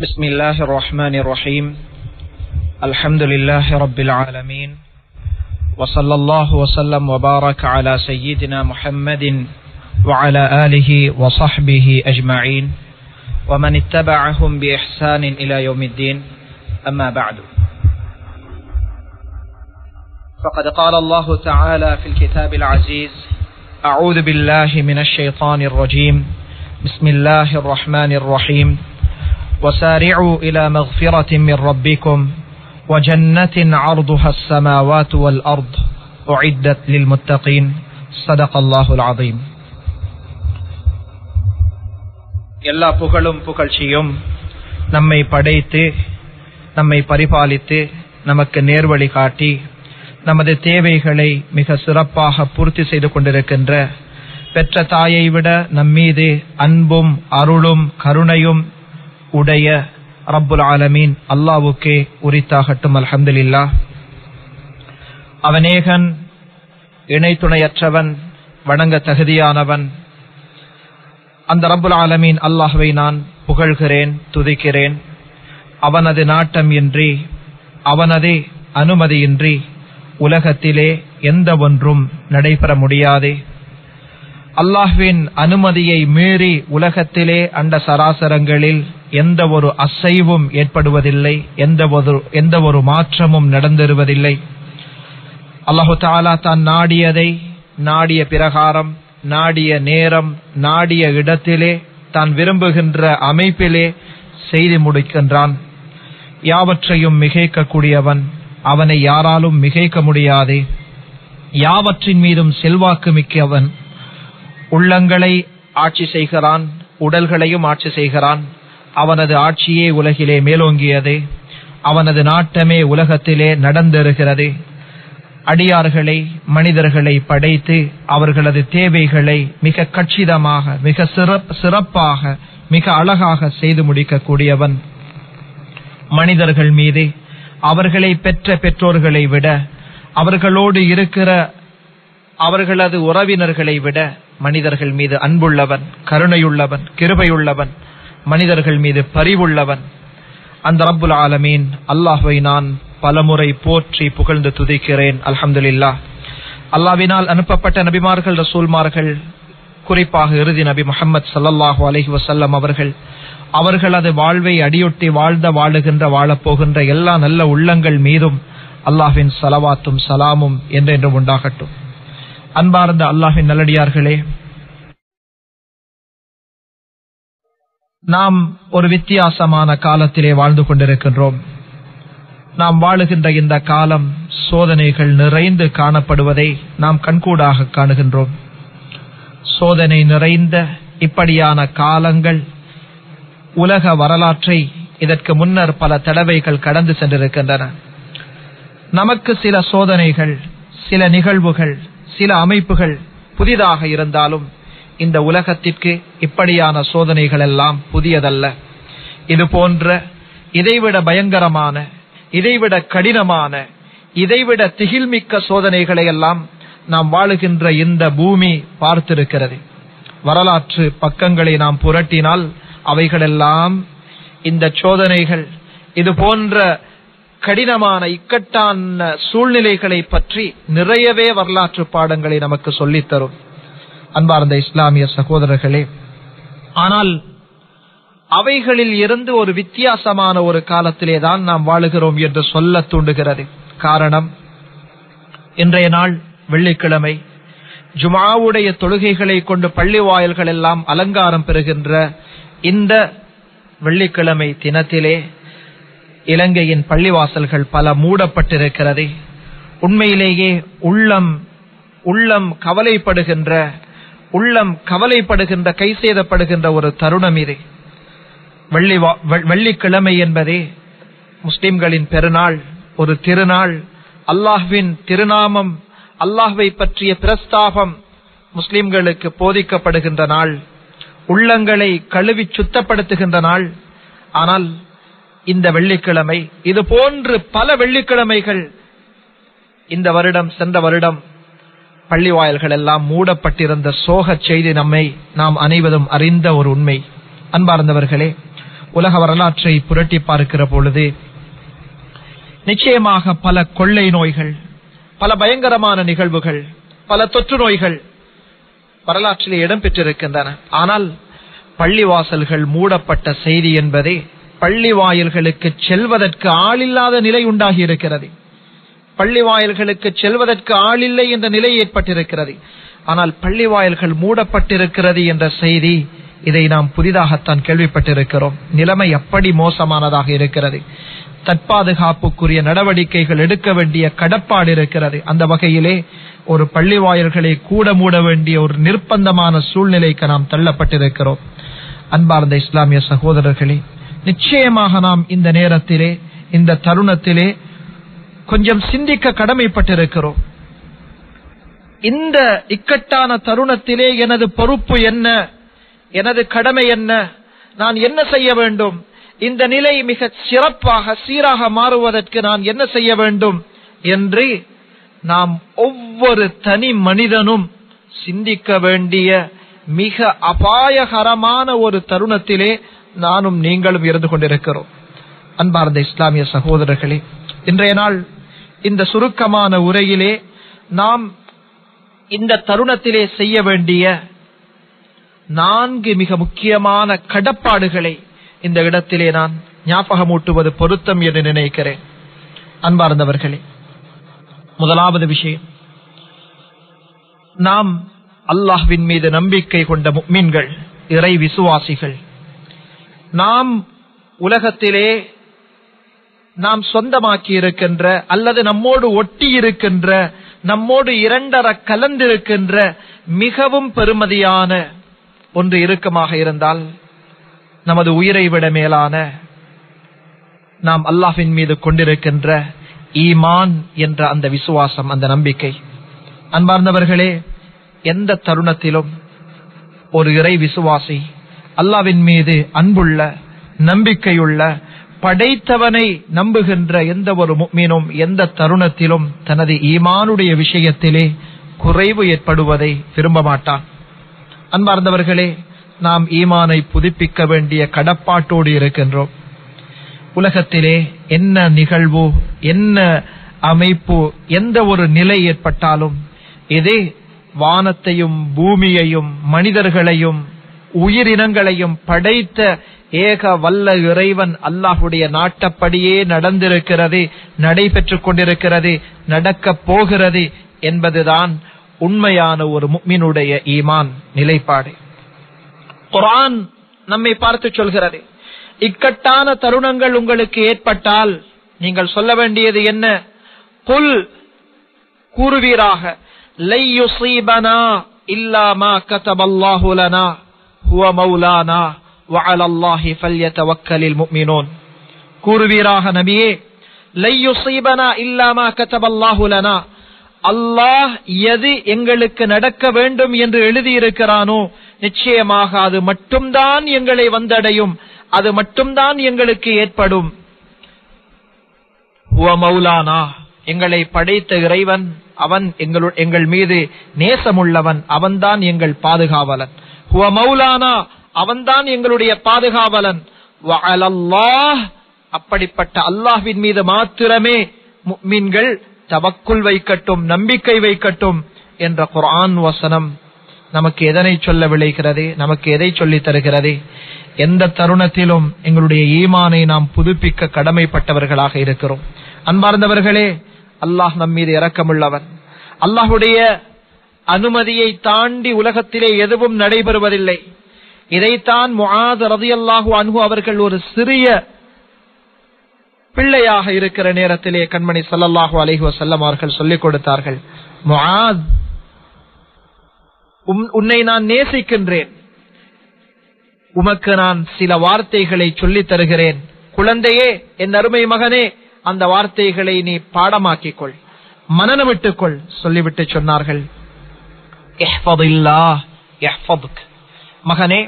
بسم الله الرحمن الرحيم الحمد لله رب العالمين وصلى الله وسلم وبارك على سيدنا محمد وعلى آله وصحبه أجمعين ومن اتبعهم بإحسان إلى يوم الدين أما بعد فقد قال الله تعالى في الكتاب العزيز أعوذ بالله من الشيطان الرجيم بسم الله الرحمن الرحيم وسارعوا إلى مغفرة من ربكم وجنة عرضها السماوات والأرض أعدت للمتقين صدق الله العظيم எல்லா புகழும் புகழ்ச்சியும் நம்மை படைத்து நம்மை பரிபாலித்து நமக்கு நேர்வழி காட்டி நமது தேவைகளை மிக சிறப்பாக பூர்த்தி செய்து கொண்டிருக்கின்ற பெற்ற தாயை விட நம்மீது அன்பும் அருளும் கருணையும் உடைய ரப்புல் ஆலமீன் அல்லாவுக்கே உரித்தாகட்டும் அல்ஹம்துலில்லா அவனேகன் இணை துணையற்றவன் வணங்க தகுதியானவன். அந்த ரப்புல் ஆலமீன் அல்லாஹுவை நான் புகழ்கிறேன் துதிக்கிறேன். அவனது நாட்டம் இன்றி அவனது அனுமதியின்றி உலகத்திலே எந்த ஒன்றும் நடைபெற முடியாதே. அல்லாஹ்வின் அனுமதியை மீறி உலகத்திலே அண்ட சராசரங்களில் எந்த ஒரு அசைவும் ஏற்படுவதில்லை எந்த ஒரு எந்த ஒரு மாற்றமும் நடந்திருவதில்லை. அல்லாஹு தாலா தான் நாடியதை நாடிய பிரகாரம் நாடிய நேரம் நாடிய இடத்திலே தான் விரும்புகின்ற அமைப்பிலே செய்து முடிக்கின்றான். யாவற்றையும் மிகைக்கக்கூடியவன் அவனை யாராலும் மிகைக்க முடியாது. யாவற்றின் மீதும் செல்வாக்கு மிக்கவன் உள்ளங்களை ஆட்சி செய்கிறான் உடல்களையும் ஆட்சி செய்கிறான். அவனது ஆட்சியே உலகிலே மேலோங்கியது. அவனது நாட்டமே உலகத்திலே நடந்தேறுகிறது அடியார்களை மனிதர்களை படைத்து அவர்களது தேவைகளை மிக கச்சிதமாக மிக சிறப்பாக மிக அழகாக செய்து முடிக்கக்கூடியவன். மனிதர்கள் மீது அவர்களை பெற்ற பெற்றோர்களை விட அவர்களோடு இருக்கிற அவர்களது உறவினர்களை விட மனிதர்கள் மீது அன்புள்ளவன் கருணையுள்ளவன் கிருபையுள்ளவன் மனிதர்கள் மீது பரிவுள்ளவன். அந்த ரப்புல் ஆலமீன் அல்லாஹுவை நான் பலமுறை போற்றி புகழ்ந்து துதிக்கிறேன் அல்ஹம்துலில்லா அல்லாவினால் அனுப்பப்பட்ட நபிமார்கள் ரசூல்மார்கள் குறிப்பாக இறுதி நபி முகமது சல்லாஹூ அலஹி வசல்லம் அவர்கள் அவர்களது வாழ்வை அடியொட்டி வாழ்ந்த வாழுகின்ற வாழப்போகின்ற எல்லா நல்ல உள்ளங்கள் மீதும் அல்லாஹின் சலவாத்தும் சலாமும் என்றென்றும் உண்டாகட்டும். அன்பார்ந்த அல்லாஹின் நல்லடியார்களே நாம் ஒரு வித்தியாசமான காலத்திலே வாழ்ந்து கொண்டிருக்கின்றோம். நாம் வாழுகின்ற இந்த காலம் சோதனைகள் நிறைந்து காணப்படுவதை நாம் கண்கூடாக காணுகின்றோம். சோதனை நிறைந்த இப்படியான காலங்கள் உலக வரலாற்றை இதற்கு முன்னர் பல தடவைகள் கடந்து சென்றிருக்கின்றன. நமக்கு சில சோதனைகள் சில நிகழ்வுகள் சில அமைப்புகள் புதிதாக இருந்தாலும் இந்த உலகத்திற்கு இப்படியான சோதனைகள் எல்லாம் புதியதல்ல. இது போன்ற இதைவிட பயங்கரமான இதைவிட கடினமான இதைவிட திகில்மிக்க சோதனைகளை எல்லாம் நாம் வாழுகின்ற இந்த பூமி பார்த்திருக்கிறது. வரலாற்று பக்கங்களை நாம் புரட்டினால் அவைகளெல்லாம் இந்த சோதனைகள் இது போன்ற கடினமான இக்கட்டான சூழ்நிலைகளை பற்றி நிறையவே வரலாற்று பாடங்களை நமக்கு சொல்லித்தரும். அன்பார்ந்த இஸ்லாமிய சகோதரர்களே ஆனால் அவைகளில் இருந்து ஒரு வித்தியாசமான ஒரு காலத்திலே தான் நாம் வாழுகிறோம் என்று சொல்ல தூண்டுகிறது. காரணம் இன்றைய நாள் வெள்ளிக்கிழமை. ஜுமாவுடைய தொழுகைகளை கொண்டு பள்ளி வாயல்கள் எல்லாம் அலங்காரம் பெறுகின்ற இந்த வெள்ளிக்கிழமை தினத்திலே இலங்கையின் பள்ளிவாசல்கள் பல மூடப்பட்டிருக்கிறது. உண்மையிலேயே உள்ளம் உள்ளம் கவலைப்படுகின்ற உள்ளம் கவலைப்படுகின்ற கை சேதப்படுகின்ற ஒரு தருணம் இது. வெள்ளி வெள்ளிக்கிழமை என்பதே முஸ்லிம்களின் பெருநாள் ஒரு திருநாள். அல்லாஹ்வின் திருநாமம் அல்லாஹ்வை பற்றிய பிரஸ்தாபம் முஸ்லிம்களுக்கு போதிக்கப்படுகின்ற நாள். உள்ளங்களை கழுவி சுத்தப்படுத்துகின்ற நாள். ஆனால் இந்த வெள்ளிக்கிழமை. இது போன்று பல வெள்ளிக்கிழமைகள். இந்த வருடம் சென்ற வருடம் பள்ளி வாயல்கள் எல்லாம் மூடப்பட்டிருந்த சோக செய்தி நம்மை நாம் அனைவரும் அறிந்த ஒரு உண்மை. அன்பார்ந்தவர்களே உலக வரலாற்றை புரட்டி பார்க்கிற பொழுது நிச்சயமாக பல கொள்ளை நோய்கள் பல பயங்கரமான நிகழ்வுகள் பல தொற்று நோய்கள் வரலாற்றிலே இடம்பெற்றிருக்கின்றன. ஆனால் பள்ளிவாசல்கள் மூடப்பட்ட செய்தி என்பதே பள்ளி வாயில்களுக்கு செல்வதற்கு ஆளில்லாத நிலை உண்டாகி இருக்கிறது பள்ளி வாயில்களுக்கு செல்வதற்கு ஆளில்லை என்ற நிலை ஏற்பட்டிருக்கிறது. ஆனால் பள்ளி வாயில்கள் மூடப்பட்டிருக்கிறது என்ற செய்தி இதை நாம் புதிதாகத்தான் கேள்விப்பட்டிருக்கிறோம். நிலைமை அப்படி மோசமானதாக இருக்கிறது? தற்பாதுகாப்புக்குரிய நடவடிக்கைகள் எடுக்க வேண்டிய கடப்பாடு இருக்கிறது. அந்த வகையிலே ஒரு பள்ளி வாயில்களை கூட மூட வேண்டிய ஒரு நிர்பந்தமான சூழ்நிலைக்கு நாம் தள்ளப்பட்டிருக்கிறோம். அன்பார்ந்த இஸ்லாமிய சகோதரர்களே நிச்சயமாக நாம் இந்த நேரத்திலே இந்த தருணத்திலே கொஞ்சம் சிந்திக்க கடமைப்பட்டிருக்கிறோம். இந்த இக்கட்டான தருணத்திலே எனது பொறுப்பு என்ன? எனது கடமை என்ன? நான் என்ன செய்ய வேண்டும்? இந்த நிலை மிக சிறப்பாக சீராக மாறுவதற்கு நான் என்ன செய்ய வேண்டும் என்று நாம் ஒவ்வொரு தனி மனிதனும் சிந்திக்க வேண்டிய மிக அபாயகரமான ஒரு தருணத்திலே நானும் நீங்களும் இருந்து கொண்டிருக்கிறோம். அன்பார்ந்த இஸ்லாமிய சகோதரர்களே இன்றைய நாள் இந்த சுருக்கமான உரையிலே நாம் இந்த தருணத்திலே செய்ய வேண்டிய நான்கு மிக முக்கியமான கடப்பாடுகளை இந்த இடத்திலே நான் ஞாபகமூட்டுவது பொருத்தம் என்று நினைக்கிறேன். அன்பார்ந்தவர்களே முதலாவது விஷயம் நாம் அல்லாஹ்வின் மீது நம்பிக்கை கொண்ட மீன்கள் இறை விசுவாசிகள் நாம் உலகத்திலே நாம் சொந்தமாக்கி இருக்கின்ற அல்லது நம்மோடு ஒட்டி இருக்கின்ற நம்மோடு இரண்டர கலந்திருக்கின்ற மிகவும் பெருமதியான ஒன்று இறுக்கமாக இருந்தால் நமது உயிரை விட மேலான நாம் அல்லாஹின் மீது கொண்டிருக்கின்ற ஈமான் என்ற அந்த விசுவாசம் அந்த நம்பிக்கை. அன்பார்ந்தவர்களே எந்த தருணத்திலும் ஒரு இறை விசுவாசி அல்லாவின் மீது அன்புள்ள நம்பிக்கையுள்ள படைத்தவனை நம்புகின்ற எந்த ஒரு மீனும் எந்த தருணத்திலும் தனது ஈமானுடைய விஷயத்திலே குறைவு ஏற்படுவதை விரும்ப மாட்டான். அன்பார்ந்தவர்களே நாம் ஈமானை புதுப்பிக்க வேண்டிய கடப்பாட்டோடு இருக்கின்றோம். உலகத்திலே என்ன நிகழ்வு என்ன அமைப்பு எந்த ஒரு நிலை ஏற்பட்டாலும் இதே வானத்தையும் பூமியையும் மனிதர்களையும் உயிரினங்களையும் படைத்த ஏக வல்ல இறைவன் அல்லாஹுடைய நாட்டப்படியே நடந்திருக்கிறது நடைபெற்றுக் கொண்டிருக்கிறது நடக்கப் போகிறது என்பதுதான் உண்மையான ஒரு முக்மினுடைய ஈமான் நிலைப்பாடு. குரான் நம்மை பார்த்து சொல்கிறது இக்கட்டான தருணங்கள் உங்களுக்கு ஏற்பட்டால் நீங்கள் சொல்ல வேண்டியது என்ன? புல் கூறுவீராக லை யுசீபனா இல்லாமா கதபல்லாஹுலனா ஹுவ மௌலானா வஅலல்லாஹி ஃபல்யதவக்கலில் முஃமினூன் கூறுவீராக நபியே லை இல்லா மா கதபல்லாஹு லனா. அல்லாஹ் எது எங்களுக்கு நடக்க வேண்டும் என்று எழுதியிருக்கிறானோ நிச்சயமாக அது மட்டும்தான் எங்களை வந்தடையும் அது மட்டும்தான் எங்களுக்கு ஏற்படும். மௌலானா எங்களை படைத்த இறைவன் அவன் எங்கள் எங்கள் மீது நேசமுள்ளவன் அவன்தான் எங்கள் பாதுகாவலன். ஹுவ மௌலானா அவன்தான் எங்களுடைய பாதுகாவலன். அப்படிப்பட்ட அல்லாஹ்வின் மீது மாத்திரமே மீன்கள் தவக்குள் வைக்கட்டும் நம்பிக்கை வைக்கட்டும் என்ற குரான் வசனம் நமக்கு எதனை சொல்ல விளைகிறது நமக்கு எதை சொல்லி தருகிறது எந்த தருணத்திலும் எங்களுடைய ஈமானை நாம் புதுப்பிக்க கடமைப்பட்டவர்களாக இருக்கிறோம். அன்பார்ந்தவர்களே அல்லாஹ் நம் மீது இறக்கமுள்ளவன் அல்லாஹுடைய அனுமதியை தாண்டி உலகத்திலே எதுவும் நடைபெறுவதில்லை. இதைத்தான் முகாத ரதியல்லாஹு அன்ஹு அவர்கள் ஒரு சிறிய பிள்ளையாக இருக்கிற நேரத்திலே கண்மணி சல்லல்லாஹு அலைஹி வசல்லம் அவர்கள் சொல்லிக் கொடுத்தார்கள் முகாத் உன்னை நான் நேசிக்கின்றேன். உமக்கு நான் சில வார்த்தைகளை சொல்லித் தருகிறேன். குழந்தையே என் அருமை மகனே அந்த வார்த்தைகளை நீ பாடமாக்கிக் கொள். மனநமிட்டுக்கொள் சொல்லிவிட்டு சொன்னார்கள். மகனே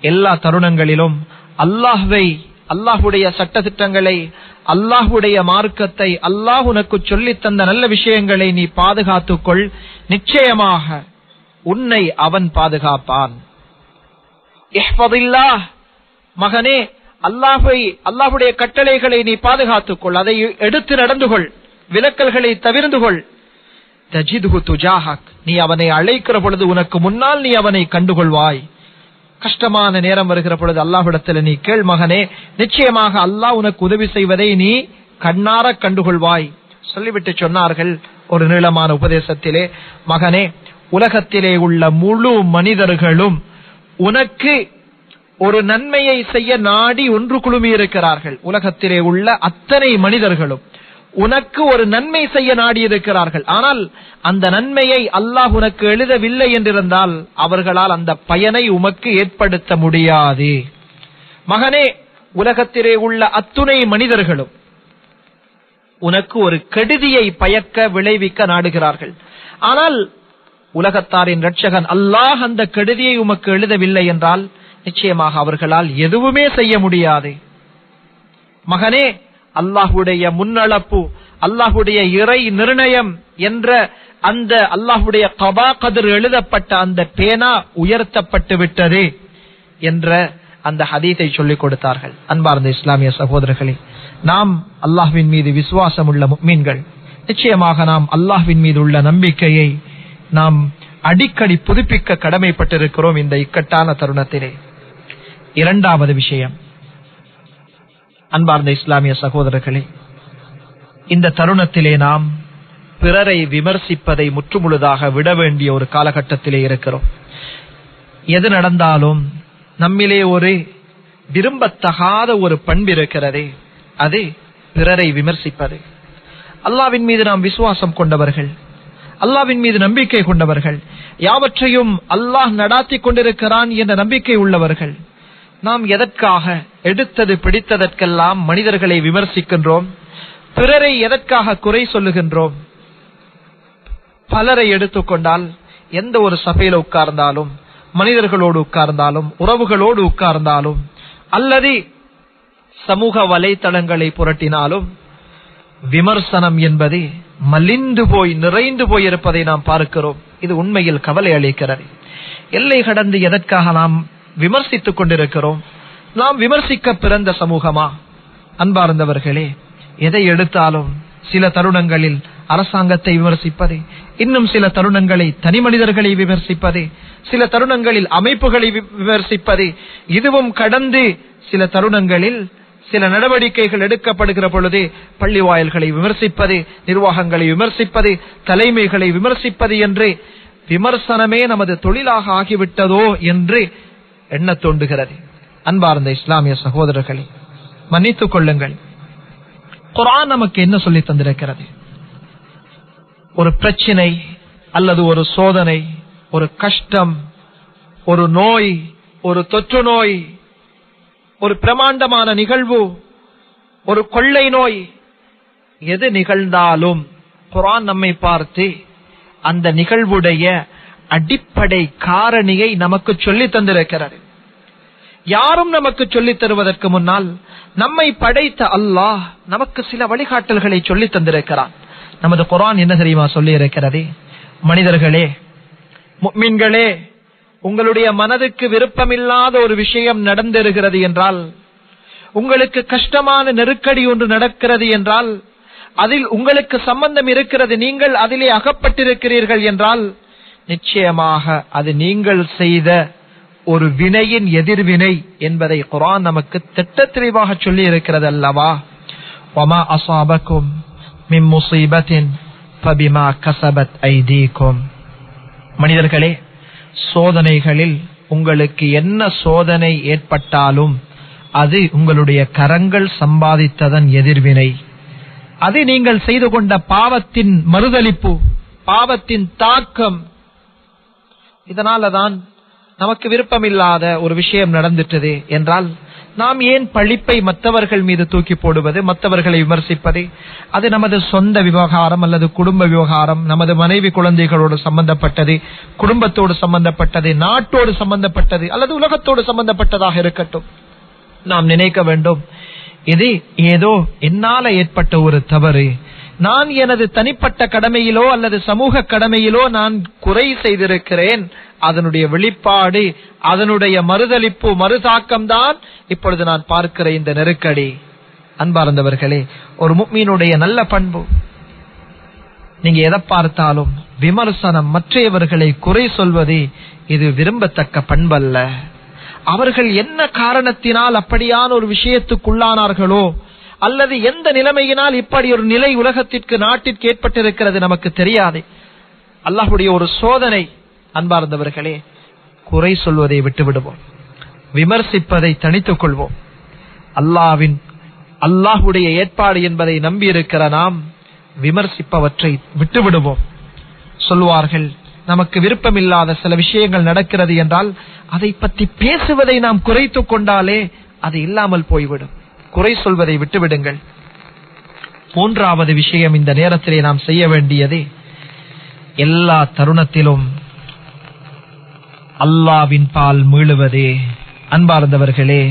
எல்லா தருணங்களிலும் அல்லாஹ்வை அல்லாஹுடைய சட்ட திட்டங்களை அல்லாஹுடைய மார்க்கத்தை அல்லாஹ் உனக்கு சொல்லித் தந்த நல்ல விஷயங்களை நீ பாதுகாத்துக்கொள். நிச்சயமாக உன்னை அவன் பாதுகாப்பான். மகனே அல்லாஹை அல்லாஹுடைய கட்டளைகளை நீ பாதுகாத்துக்கொள். அதை எடுத்து நடந்து கொள் விலக்கல்களை தவிர்ந்து கொள் தஜிதுகு துஜாஹக். நீ அவனை அழைக்கிற பொழுது உனக்கு முன்னால் நீ அவனை கண்டுகொள்வாய். கஷ்டமான நேரம் வருகிற பொழுது அல்லாஹ்விடத்தில் நீ கேள் மகனே நிச்சயமாக அல்லாஹ் உனக்கு உதவி செய்வதை நீ கண்ணார கண்டுகொள்வாய். சொல்லிவிட்டு சொன்னார்கள் ஒரு நீளமான உபதேசத்திலே மகனே உலகத்திலே உள்ள முழு மனிதர்களும் உனக்கு ஒரு நன்மையை செய்ய நாடி ஒன்று குழுமி இருக்கிறார்கள் உலகத்திலே உள்ள அத்தனை மனிதர்களும். உனக்கு ஒரு நன்மை செய்ய நாடியிருக்கிறார்கள். ஆனால் அந்த நன்மையை அல்லாஹ் உனக்கு எழுதவில்லை என்றிருந்தால் அவர்களால் அந்த பயனை உமக்கு ஏற்படுத்த முடியாது. மகனே உலகத்திலே உள்ள அத்துணை மனிதர்களும் உனக்கு ஒரு கெடுதியை பயக்க விளைவிக்க நாடுகிறார்கள். ஆனால் உலகத்தாரின் ரட்சகன் அல்லாஹ் அந்த கெடுதியை உமக்கு எழுதவில்லை என்றால் நிச்சயமாக அவர்களால் எதுவுமே செய்ய முடியாது. மகனே அல்லாஹுடைய முன்னளப்பு அல்லாஹுடைய இறை நிர்ணயம் என்ற அந்த அல்லாஹுடைய கபா கதிர் எழுதப்பட்ட அந்த பேனா உயர்த்தப்பட்டு விட்டது என்ற அந்த ஹதீத்தை சொல்லிக் கொடுத்தார்கள். அன்பார்ந்த இஸ்லாமிய சகோதரர்களே நாம் அல்லாஹ்வின் மீது விசுவாசம் உள்ள மீன்கள் நிச்சயமாக நாம் அல்லாஹ்வின் மீது உள்ள நம்பிக்கையை நாம் அடிக்கடி புதுப்பிக்க கடமைப்பட்டிருக்கிறோம் இந்த இக்கட்டான தருணத்திலே. இரண்டாவது விஷயம் அன்பார்ந்த இஸ்லாமிய சகோதரர்களே இந்த தருணத்திலே நாம் பிறரை விமர்சிப்பதை முற்றுமுழுதாக விட வேண்டிய ஒரு காலகட்டத்திலே இருக்கிறோம். எது நடந்தாலும் நம்மிலே ஒரு விரும்பத்தகாத ஒரு பண்பு இருக்கிறதே அது பிறரை விமர்சிப்பது. அல்லாவின் மீது நாம் விசுவாசம் கொண்டவர்கள் அல்லாவின் மீது நம்பிக்கை கொண்டவர்கள் யாவற்றையும் அல்லாஹ் நடாத்தி கொண்டிருக்கிறான் என்ற நம்பிக்கை உள்ளவர்கள் நாம் எதற்காக எடுத்தது பிடித்ததற்கெல்லாம் மனிதர்களை விமர்சிக்கின்றோம்? பிறரை எதற்காக குறை சொல்லுகின்றோம்? பலரை எடுத்துக்கொண்டால் எந்த ஒரு சபையில உட்கார்ந்தாலும் மனிதர்களோடு உட்கார்ந்தாலும் உறவுகளோடு உட்கார்ந்தாலும் அல்லது சமூக வலைத்தளங்களை புரட்டினாலும் விமர்சனம் என்பது மலிந்து போய் நிறைந்து போய் இருப்பதை நாம் பார்க்கிறோம். இது உண்மையில் கவலை அளிக்கிறது. எல்லை கடந்து எதற்காக நாம் விமர்சித்துக் கொண்டிருக்கிறோம். நாம் விமர்சிக்க பிறந்த சமூகமா? அன்பார்ந்தவர்களே எதை எடுத்தாலும் சில தருணங்களில் அரசாங்கத்தை விமர்சிப்பது இன்னும் சில தருணங்களை தனி மனிதர்களை விமர்சிப்பது சில தருணங்களில் அமைப்புகளை விமர்சிப்பது இதுவும் கடந்து சில தருணங்களில் சில நடவடிக்கைகள் எடுக்கப்படுகிற பொழுது பள்ளி வாயில்களை விமர்சிப்பது நிர்வாகங்களை விமர்சிப்பது தலைமைகளை விமர்சிப்பது என்று விமர்சனமே நமது தொழிலாக ஆகிவிட்டதோ என்று எண்ண தோன்றுகிறது அன்பார்ந்த இஸ்லாமிய சகோதரர்களே மன்னித்துக் கொள்ளுங்கள். குரான் நமக்கு என்ன சொல்லி தந்திருக்கிறது? ஒரு பிரச்சினை அல்லது ஒரு சோதனை ஒரு கஷ்டம் ஒரு நோய் ஒரு தொற்று நோய் ஒரு பிரமாண்டமான நிகழ்வு ஒரு கொள்ளை நோய் எது நிகழ்ந்தாலும் குரான் நம்மை பார்த்து அந்த நிகழ்வுடைய அடிப்படை காரணியை நமக்கு சொல்லி தந்திருக்கிறார். யாரும் நமக்கு சொல்லித் தருவதற்கு முன்னால் நம்மை படைத்த அல்லாஹ் நமக்கு சில வழிகாட்டல்களை சொல்லி தந்திருக்கிறான். நமது குரான் என்ன தெரியுமா சொல்லி இருக்கிறது மனிதர்களே மீன்களே உங்களுடைய மனதுக்கு விருப்பமில்லாத ஒரு விஷயம் நடந்திருக்கிறது என்றால் உங்களுக்கு கஷ்டமான நெருக்கடி ஒன்று நடக்கிறது என்றால் அதில் உங்களுக்கு சம்பந்தம் இருக்கிறது நீங்கள் அதிலே அகப்பட்டிருக்கிறீர்கள் என்றால் நிச்சயமாக அது நீங்கள் செய்த ஒரு வினையின் எதிர்வினை என்பதை குரான் நமக்கு திட்ட தெளிவாக சொல்லி இருக்கிறது அல்லவா ஒமா அசாபக்கும் மிம் முசீபத்தின் பபிமா கசபத் ஐதீக்கும். மனிதர்களே சோதனைகளில் உங்களுக்கு என்ன சோதனை ஏற்பட்டாலும் அது உங்களுடைய கரங்கள் சம்பாதித்ததன் எதிர்வினை. அது நீங்கள் செய்து கொண்ட பாவத்தின் மறுதளிப்பு பாவத்தின் தாக்கம் இதனாலதான் நமக்கு விருப்பமில்லாத ஒரு விஷயம் நடந்துட்டது என்றால் நாம் ஏன் பழிப்பை மற்றவர்கள் மீது தூக்கி போடுவது மற்றவர்களை விமர்சிப்பது? அது நமது சொந்த விவகாரம் அல்லது குடும்ப விவகாரம் நமது மனைவி குழந்தைகளோடு சம்பந்தப்பட்டது குடும்பத்தோடு சம்பந்தப்பட்டது நாட்டோடு சம்பந்தப்பட்டது அல்லது உலகத்தோடு சம்பந்தப்பட்டதாக இருக்கட்டும். நாம் நினைக்க வேண்டும் இது ஏதோ என்னால ஏற்பட்ட ஒரு தவறு நான் எனது தனிப்பட்ட கடமையிலோ அல்லது சமூக கடமையிலோ நான் குறை செய்திருக்கிறேன். அதனுடைய வெளிப்பாடு அதனுடைய மறுதளிப்பு மறுதாக்கம் தான் இப்பொழுது நான் பார்க்கிற இந்த நெருக்கடி. அன்பார்ந்தவர்களே ஒரு முக்மீனுடைய நல்ல பண்பு. நீங்க எதை பார்த்தாலும் விமர்சனம் மற்றையவர்களை குறை சொல்வது இது விரும்பத்தக்க பண்பல்ல. அவர்கள் என்ன காரணத்தினால் அப்படியான ஒரு விஷயத்துக்குள்ளானார்களோ அல்லது எந்த நிலைமையினால் இப்படி ஒரு நிலை உலகத்திற்கு நாட்டிற்கு ஏற்பட்டிருக்கிறது நமக்கு தெரியாது. அல்லாஹுடைய ஒரு சோதனை அன்பார்ந்தவர்களே குறை சொல்வதை விட்டுவிடுவோம். விமர்சிப்பதை தனித்துக் கொள்வோம். அல்லாவின் அல்லாஹுடைய ஏற்பாடு என்பதை நம்பியிருக்கிற நாம் விமர்சிப்பவற்றை விட்டுவிடுவோம். சொல்வார்கள் நமக்கு விருப்பமில்லாத சில விஷயங்கள் நடக்கிறது என்றால் அதை பற்றி பேசுவதை நாம் குறைத்துக் கொண்டாலே அது இல்லாமல் போய்விடும். குறை சொல்வதை விட்டுவிடுங்கள். மூன்றாவது விஷயம் இந்த நேரத்திலே நாம் செய்ய வேண்டியது எல்லா தருணத்திலும் அல்லாவின் பால் மீளுவதே. அன்பார்ந்தவர்களே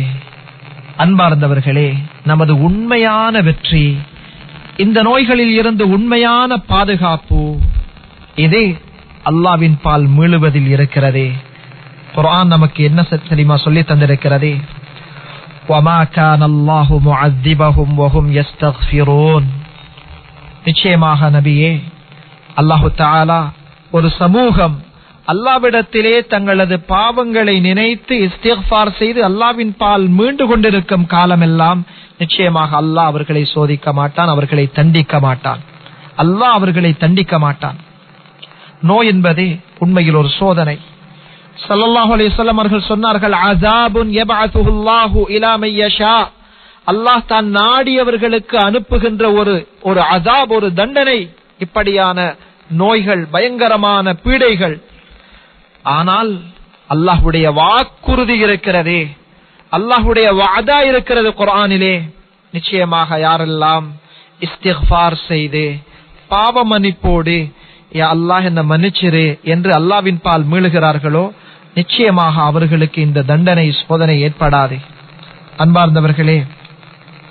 அன்பார்ந்தவர்களே நமது உண்மையான வெற்றி இந்த நோய்களில் இருந்து உண்மையான பாதுகாப்பு இது அல்லாவின் பால் மீளுவதில் இருக்கிறதே. குரான் நமக்கு என்ன தெரியுமா சொல்லி தந்திருக்கிறதே? وَمَا كَانَ اللَّهُ مُعَذِّبَهُمْ وَهُمْ يَسْتَغْفِرُونَ நிச்சயமாக நபியே அல்லாஹு தஆலா ஒரு சமூகம் அல்லாவிடத்திலே தங்களது பாவங்களை நினைத்து இஸ்திக்ஃபார் செய்து அல்லாவின் பால் மீண்டு கொண்டிருக்கும் காலமெல்லாம் நிச்சயமாக அல்லாஹ் அவர்களை சோதிக்க மாட்டான் அவர்களை தண்டிக்க மாட்டான் அல்லாஹ் அவர்களை தண்டிக்க மாட்டான் நோய் என்பது உண்மையில் ஒரு சோதனை ஸல்லல்லாஹு அலிசல்லம் அவர்கள் சொன்னார்கள் அஸாபுன் யஷா. அல்லாஹ் தான் நாடியவர்களுக்கு அனுப்புகின்ற ஒரு ஒரு அசாப் ஒரு தண்டனை இப்படியான நோய்கள் பயங்கரமான பீடைகள். ஆனால் அல்லாஹுடைய வாக்குறுதி இருக்கிறதே அல்லாஹுடைய வாதா இருக்கிறது குரானிலே நிச்சயமாக யாரெல்லாம் இஸ்திஃபார் செய்து பாவ மன்னிப்போடு அல்லாஹ் என்ன மன்னிச்சிரு என்று அல்லாவின் பால் மீளுகிறார்களோ நிச்சயமாக அவர்களுக்கு இந்த தண்டனை சோதனை ஏற்படாது. அன்பார்ந்தவர்களே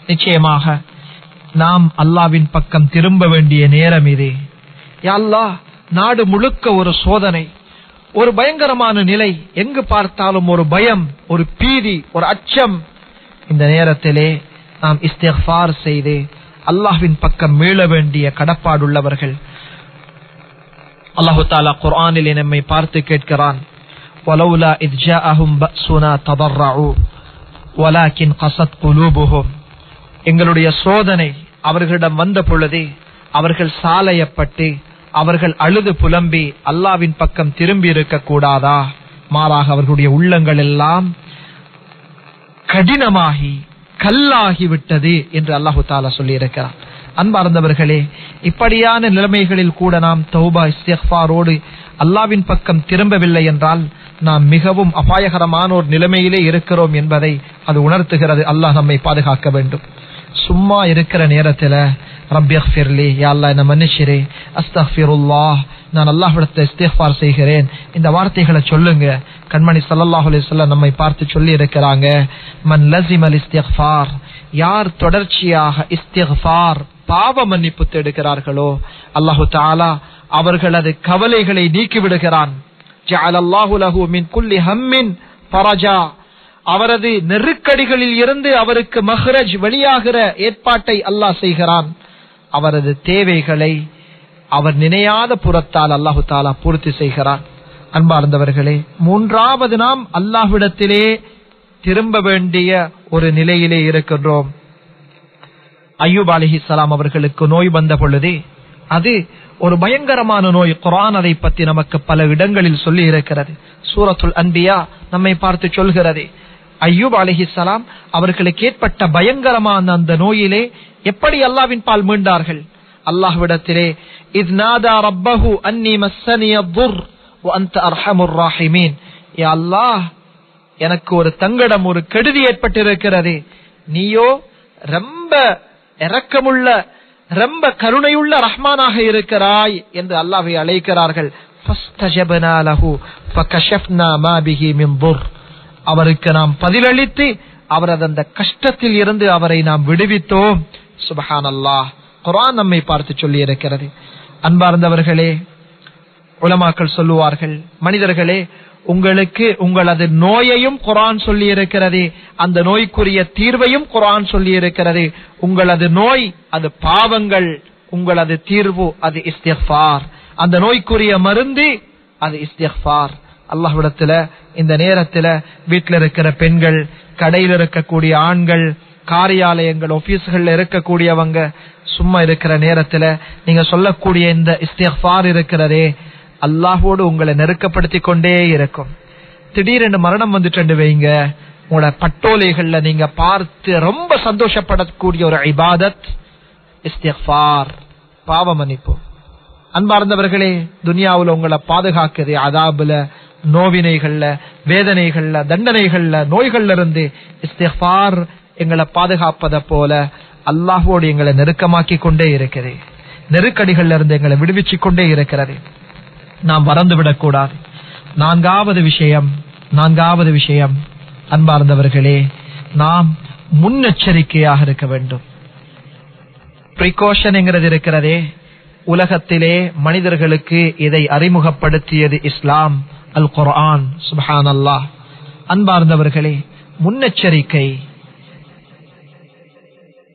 நிச்சயமாக நாம் அல்லாவின் பக்கம் திரும்ப வேண்டிய நேரம் இது. அல்லாஹ் நாடு முழுக்க ஒரு சோதனை ஒரு பயங்கரமான நிலை எங்கு பார்த்தாலும் ஒரு பயம் ஒரு பீதி ஒரு அச்சம். இந்த நேரத்திலே நாம் இஸ்திஃபார் செய்து அல்லாஹ்வின் பக்கம் மீள வேண்டிய கடப்பாடுள்ளவர்கள். அல்லாஹு தாலா குர்ஆனிலே நம்மை பார்த்து கேட்கிறான். وَلَوْلَا إِذْ جَاءَهُمْ بَأْسُنَا تَضَرَّعُوا وَلَكِنْ قَسَتْ قُلُوبُهُمْ எங்களுடைய சோதனை அவர்களிடம் வந்த பொழுது அவர்கள் சாலையப்பட்டு அவர்கள் அழுது புலம்பி அல்லாவின் பக்கம் திரும்பி இருக்க கூடாதா மாறாக அவர்களுடைய உள்ளங்கள் எல்லாம் கடினமாகி கல்லாகி விட்டது என்று அல்லாஹு தாலா சொல்லி இருக்கிறார் அன்பார்ந்தவர்களே இப்படியான நிலைமைகளில் கூட நாம் தௌபா இஸ்திஃபாரோடு அல்லாவின் பக்கம் திரும்பவில்லை என்றால் நாம் மிகவும் அபாயகரமான ஒரு நிலைமையிலே இருக்கிறோம் என்பதை அது உணர்த்துகிறது. அல்லாஹ் நம்மை பாதுகாக்க வேண்டும். சும்மா இருக்கிற நேரத்தில் ரப்யர்லி அஃபிர்லி யா அல்லாஹ் என்ன மன்னிச்சிரே. அஸ்தக்ஃபிருல்லாஹ் நான் அல்லாஹிடத்தை இஸ்திக்ஃபார் செய்கிறேன். இந்த வார்த்தைகளை சொல்லுங்க. கண்மணி சல்லாஹ் அலிஸ்லாம் நம்மை பார்த்து சொல்லி இருக்கிறாங்க. மன் லஸிமல் இஸ்திக்ஃபார் யார் தொடர்ச்சியாக இஸ்திக்ஃபார் பாவ மன்னிப்பு தேடுகிறார்களோ அல்லாஹு தாலா அவர்களது கவலைகளை நீக்கிவிடுகிறான். ஹம்மின் அவரது நெருக்கடிகளில் இருந்து அவருக்கு மஹ்ரஜ் வெளியாகிற ஏற்பாட்டை அல்லாஹ் செய்கிறான். அவரது தேவைகளை அவர் நினையாத புறத்தால் அல்லாஹு தாலா பூர்த்தி செய்கிறான். அன்பார்ந்தவர்களே மூன்றாவது நாம் அல்லாஹ்விடத்திலே திரும்ப வேண்டிய ஒரு நிலையிலே இருக்கின்றோம். ஐயூப் அலிஹிசலாம் அவர்களுக்கு நோய் வந்த பொழுது அது ஒரு பயங்கரமான நோய். குரான் அதை பத்தி நமக்கு பல இடங்களில் சொல்லி இருக்கிறது. சூரத்துல் அன்பியா நம்மை பார்த்து சொல்கிறது. ஐயூப் அலிஹிசலாம் அவர்களுக்கு ஏற்பட்ட பயங்கரமான அந்த நோயிலே எப்படி அல்லாவின் பால் மீண்டார்கள்? அல்லாஹ்விடத்திலே இத் ரப்பஹு அன்னி மஸ்ஸனிய துர் அந்த அர்ஹமுர் ராஹிமீன். அல்லாஹ் எனக்கு ஒரு தங்கடம் ஒரு கெடுதி ஏற்பட்டிருக்கிறது. நீயோ ரொம்ப இரக்கமுள்ள ரொம்ப கருணையுள்ள ரஹ்மானாக இருக்கிறாய் என்று அல்லாஹை அழைக்கிறார்கள். அவருக்கு நாம் பதிலளித்து அவரது அந்த கஷ்டத்தில் இருந்து அவரை நாம் விடுவித்தோம். சுபஹான் அல்லாஹ் குரான் நம்மை பார்த்து சொல்லி இருக்கிறது. அன்பார்ந்தவர்களே உலமாக்கள் சொல்லுவார்கள் மனிதர்களே உங்களுக்கு உங்களது நோயையும் குரான் சொல்லி இருக்கிறது அந்த நோய்க்குரிய தீர்வையும் குரான் சொல்லி இருக்கிறது உங்களது நோய் அது பாவங்கள். உங்களது தீர்வு அது இஸ்திஃபார். அந்த நோய்க்குரிய மருந்து அது இஸ்திஃபார். அல்லாஹ்விடத்துல இந்த நேரத்துல வீட்டில் இருக்கிற பெண்கள் கடையில் இருக்கக்கூடிய ஆண்கள் காரியாலயங்கள் ஆபீஸ்கள்ல இருக்கக்கூடியவங்க சும்மா இருக்கிற நேரத்துல நீங்க சொல்லக்கூடிய இந்த இஸ்திஃபார் இருக்கிறதே அல்லாஹோடு உங்களை நெருக்கப்படுத்தி கொண்டே இருக்கும். திடீரென்று மரணம் வந்துட்டு வைங்க. உங்களோட பட்டோலைகள்ல நீங்க பார்த்து ரொம்ப சந்தோஷப்படக்கூடிய ஒரு ஐபாதத் இஸ்திஃபார் பாவ மன்னிப்பு அன்பார்ந்தவர்களே துனியாவுல உங்களை பாதுகாக்குது அதாபுல நோவினைகள்ல வேதனைகள்ல தண்டனைகள்ல நோய்கள்ல இருந்து இஸ்திஃபார் எங்களை பாதுகாப்பதை போல அல்லாஹோடு எங்களை நெருக்கமாக்கி கொண்டே இருக்கிறது. நெருக்கடிகள்ல இருந்து எங்களை விடுவிச்சு கொண்டே இருக்கிறது. நாம் மறந்து விடக்கூடாது நான்காவது விஷயம் நான்காவது விஷயம் அன்பார்ந்தவர்களே நாம் முன்னெச்சரிக்கையாக இருக்க வேண்டும். பிரிகாஷன்ங்கிறது இருக்கிறதே. உலகத்திலே மனிதர்களுக்கு இதை அறிமுகப்படுத்தியது இஸ்லாம் அல் குர்ஆன் சுபஹான் அல்லாஹ் அன்பார்ந்தவர்களே முன்னெச்சரிக்கை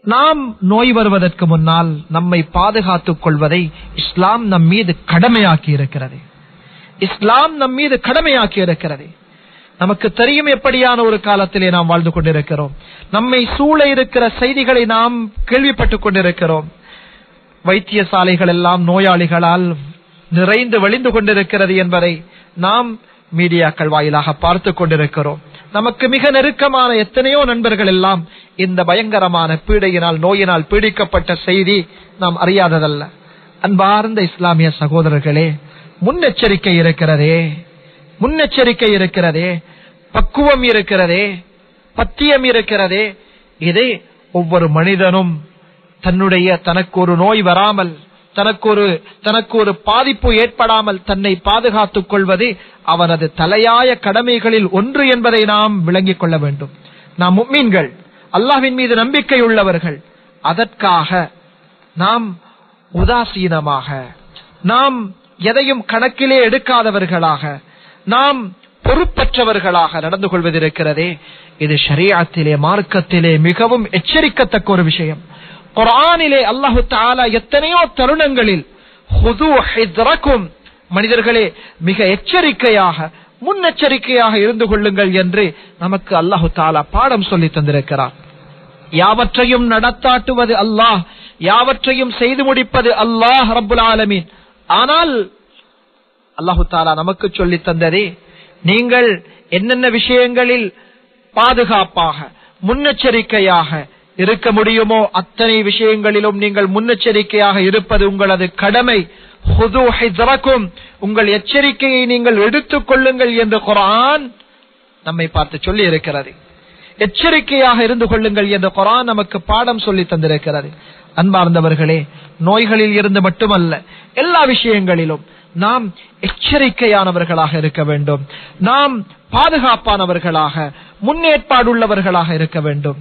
நாம் நோய் வருவதற்கு முன்னால் நம்மை பாதுகாத்துக் கொள்வதை இஸ்லாம் நம் மீது கடமையாக்கி இருக்கிறது. இஸ்லாம் நம் மீது கடமையாக்கி இருக்கிறது. நமக்கு தெரியும் எப்படியான ஒரு காலத்திலே நாம் வாழ்ந்து கொண்டிருக்கிறோம். நம்மை சூழ இருக்கிற செய்திகளை நாம் கேள்விப்பட்டுக் கொண்டிருக்கிறோம். வைத்தியசாலைகள் எல்லாம் நோயாளிகளால் நிறைந்து வழிந்து கொண்டிருக்கிறது என்பதை நாம் மீடியாக்கள் வாயிலாக பார்த்து கொண்டிருக்கிறோம். நமக்கு மிக நெருக்கமான எத்தனையோ நண்பர்கள் எல்லாம் இந்த பயங்கரமான பீடையினால் நோயினால் பீடிக்கப்பட்ட செய்தி நாம் அறியாததல்ல. அன்பார்ந்த இஸ்லாமிய சகோதரர்களே முன்னெச்சரிக்கை இருக்கிறதே முன்னெச்சரிக்கை இருக்கிறதே பக்குவம் இருக்கிறதே பத்தியம் இருக்கிறதே. இதை ஒவ்வொரு மனிதனும் தன்னுடைய தனக்கு ஒரு நோய் வராமல் தனக்கு ஒரு தனக்கு ஒரு பாதிப்பு ஏற்படாமல் தன்னை பாதுகாத்துக் கொள்வது அவனது தலையாய கடமைகளில் ஒன்று என்பதை நாம் விளங்கிக் கொள்ள வேண்டும். நாம் உம்மீன்கள் அல்லாஹ்வின் மீது நம்பிக்கை உள்ளவர்கள். அதற்காக நாம் உதாசீனமாக நாம் எதையும் கணக்கிலே எடுக்காதவர்களாக நாம் பொறுப்பற்றவர்களாக நடந்து கொள்வதிருக்கிறதே. இது ஷரியாத்திலே மார்க்கத்திலே மிகவும் எச்சரிக்கத்தக்க ஒரு விஷயம். குரானிலே அல்லாஹு தாலா எத்தனையோ தருணங்களில் மனிதர்களே மிக எச்சரிக்கையாக முன்னெச்சரிக்கையாக இருந்து கொள்ளுங்கள் என்று நமக்கு அல்லாஹு தாலா பாடம் சொல்லி தந்திருக்கிறார். யாவற்றையும் நடத்தாட்டுவது அல்லாஹ் யாவற்றையும் செய்து முடிப்பது அல்லாஹ் ரபுல் ஆலமீன். ஆனால் அல்லாஹு தாலா நமக்கு சொல்லி தந்ததே நீங்கள் என்னென்ன விஷயங்களில் பாதுகாப்பாக முன்னெச்சரிக்கையாக இருக்க முடியுமோ அத்தனை விஷயங்களிலும் நீங்கள் முன்னெச்சரிக்கையாக இருப்பது உங்களது கடமை. உங்கள் எச்சரிக்கையை நீங்கள் எடுத்துக் கொள்ளுங்கள் என்று குரான் நம்மை பார்த்து சொல்லி இருக்கிறது. எச்சரிக்கையாக இருந்து கொள்ளுங்கள் என்று குரான் நமக்கு பாடம் சொல்லி தந்திருக்கிறது. அன்பார்ந்தவர்களே நோய்களில் இருந்து மட்டுமல்ல எல்லா விஷயங்களிலும் நாம் எச்சரிக்கையானவர்களாக இருக்க வேண்டும். நாம் பாதுகாப்பானவர்களாக முன்னேற்பாடுள்ளவர்களாக இருக்க வேண்டும்.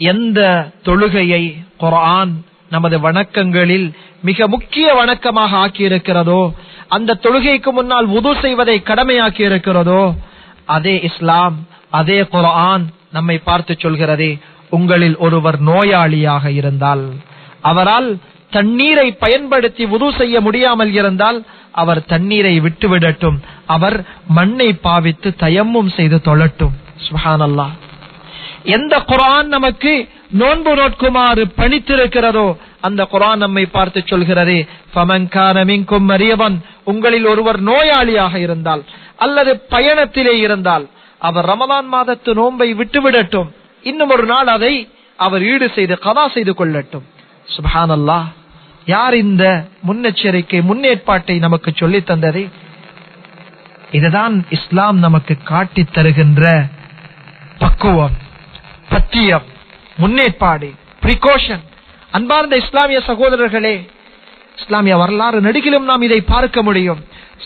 எந்த தொழுகையை குரான் நமது வணக்கங்களில் மிக முக்கிய வணக்கமாக ஆக்கியிருக்கிறதோ அந்த தொழுகைக்கு முன்னால் உது செய்வதை கடமையாக்கி இருக்கிறதோ அதே இஸ்லாம் அதே குரான் நம்மை பார்த்து சொல்கிறதே உங்களில் ஒருவர் நோயாளியாக இருந்தால் அவரால் தண்ணீரை பயன்படுத்தி உது செய்ய முடியாமல் இருந்தால் அவர் தண்ணீரை விட்டுவிடட்டும் அவர் மண்ணை பாவித்து தயமும் செய்து தொழட்டும். சுஹானல்லா எந்த குரான் நமக்கு நோன்பு நோட்குமாறு பணித்திருக்கிறதோ அந்த குரான் நம்மை பார்த்து சொல்கிறதே மின்கும் மரியவன் உங்களில் ஒருவர் நோயாளியாக இருந்தால் அல்லது பயணத்திலே இருந்தால் அவர் ரமலான் மாதத்து நோன்பை விட்டுவிடட்டும். இன்னும் ஒரு நாள் அதை அவர் ஈடு செய்து கதா செய்து கொள்ளட்டும். சுபானல்லா யார் இந்த முன்னெச்சரிக்கை முன்னேற்பாட்டை நமக்கு சொல்லி தந்தது? இதுதான் இஸ்லாம் நமக்கு காட்டித் தருகின்ற பக்குவம். பத்தியம் முன்னேற்பாடு பிரிகாஷன் அன்பார்ந்த இஸ்லாமிய சகோதரர்களே இஸ்லாமிய வரலாறு நெடுகிலும் நாம் இதை பார்க்க முடியும்.